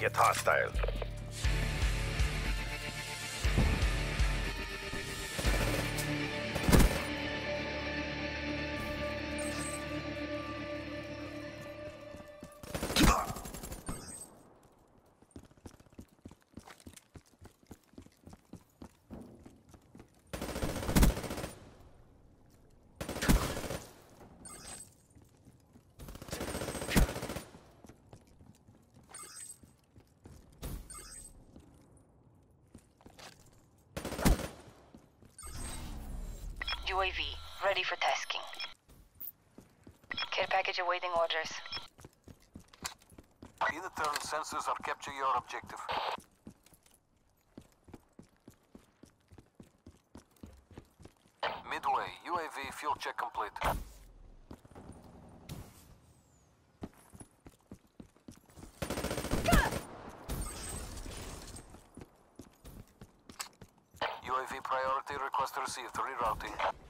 Get hostile. UAV, ready for tasking. Care package awaiting orders. In the turn, sensors are capture your objective. Midway, UAV fuel check complete. UAV priority request received. Rerouting.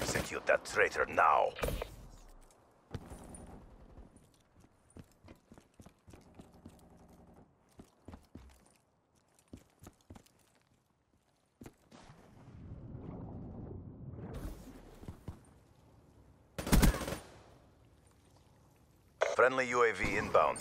Execute that traitor now. Friendly UAV inbound.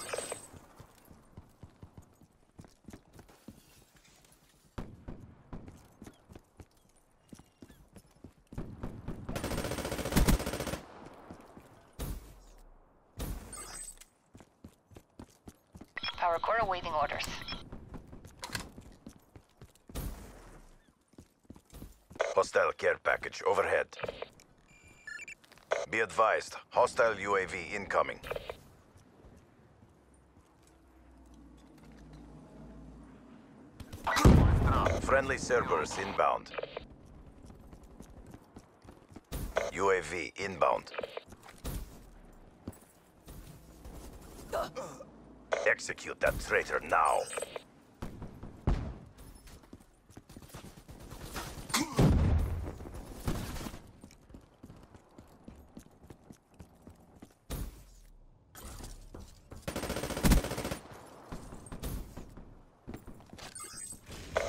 Power core awaiting orders. Hostile care package overhead. Be advised, hostile UAV incoming. Friendly Cerberus inbound. UAV inbound. Execute that traitor now.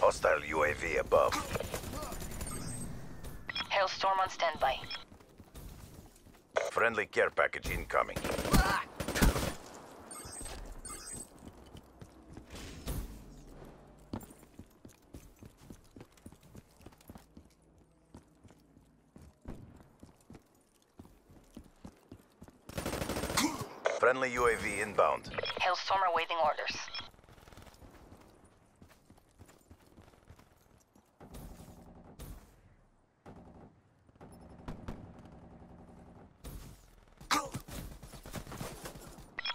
Hostile UAV above. Hellstorm on standby. Friendly care package incoming. Friendly UAV inbound. Hellstorm awaiting orders.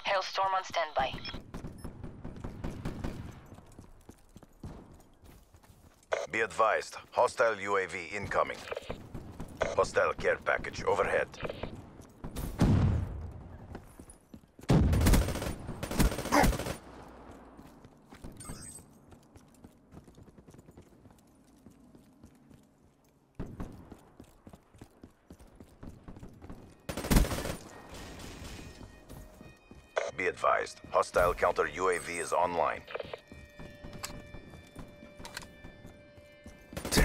Hellstorm on standby. Be advised, hostile UAV incoming. Hostile care package overhead. Be advised, hostile counter UAV is online. In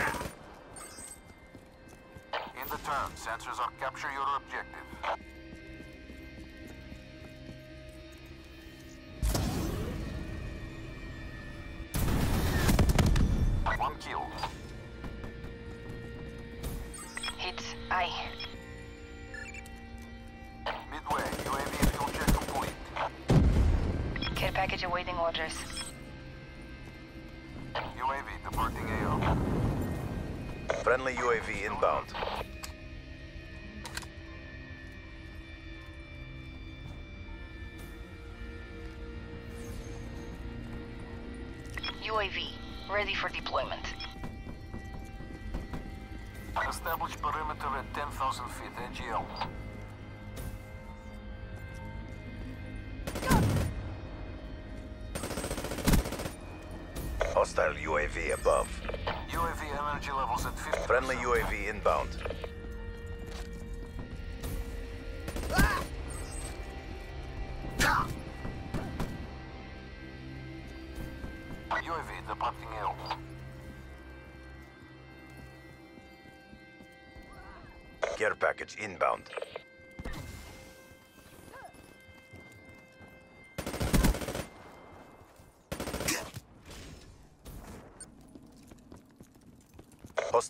the turn, sensors are capture your objective. Package awaiting orders. UAV departing AO. Friendly UAV inbound. UAV, ready for deployment. Establish perimeter at 10,000 feet, NGL. Hostile UAV above. UAV energy levels at 50. Friendly UAV inbound. UAV departing L. Care package inbound.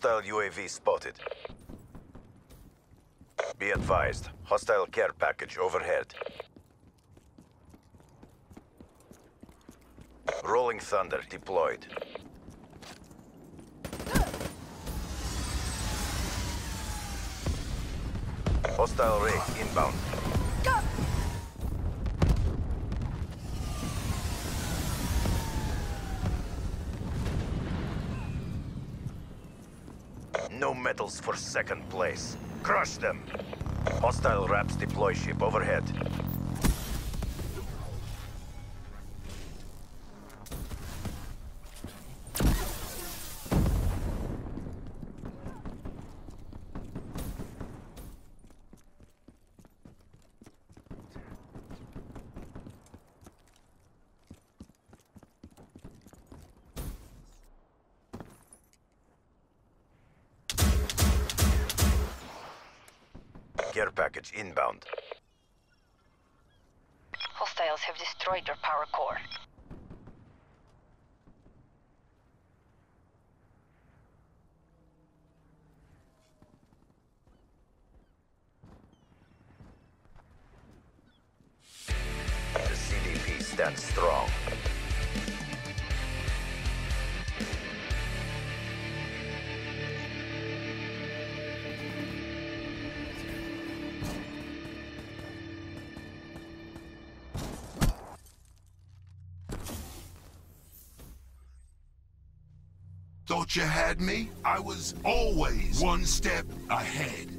Hostile UAV spotted. Be advised, hostile care package overhead. Rolling Thunder deployed. Hostile ray inbound. No medals for second place. Crush them. Hostile RAPS deploy ship overhead. Care package inbound. Hostiles have destroyed your power core. The CDP stands strong. Thought you had me? I was always one step ahead.